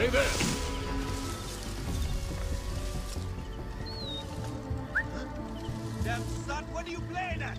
Stay there. Damn son, what are you playing at?